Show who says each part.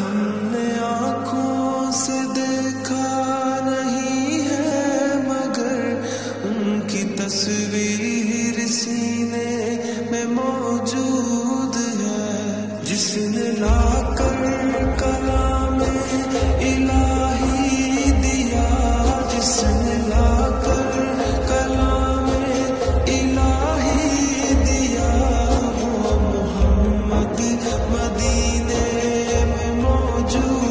Speaker 1: हमने आँखों से देखा नहीं है मगर उनकी तस्वीर सीने में मौजूद है। जिसने लाकर कला में इलाही दिया, जिसने do